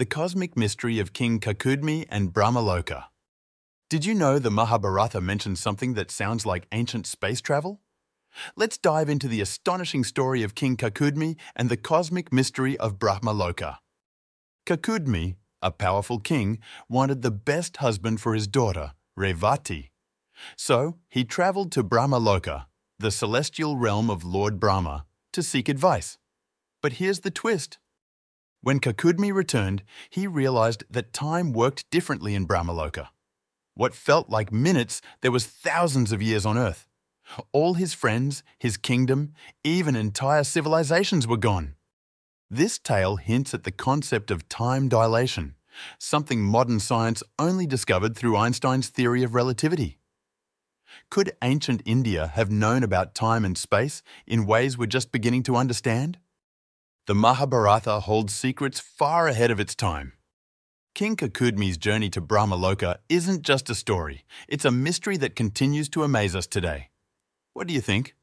The Cosmic Mystery of King Kakudmi and Brahmaloka. Did you know the Mahabharata mentions something that sounds like ancient space travel? Let's dive into the astonishing story of King Kakudmi and the cosmic mystery of Brahmaloka. Kakudmi, a powerful king, wanted the best husband for his daughter, Revati. So he travelled to Brahmaloka, the celestial realm of Lord Brahma, to seek advice. But here's the twist. When Kakudmi returned, he realized that time worked differently in Brahmaloka. What felt like minutes, there was thousands of years on Earth. All his friends, his kingdom, even entire civilizations were gone. This tale hints at the concept of time dilation, something modern science only discovered through Einstein's theory of relativity. Could ancient India have known about time and space in ways we're just beginning to understand? The Mahabharata holds secrets far ahead of its time. King Kakudmi's journey to Brahmaloka isn't just a story, it's a mystery that continues to amaze us today. What do you think?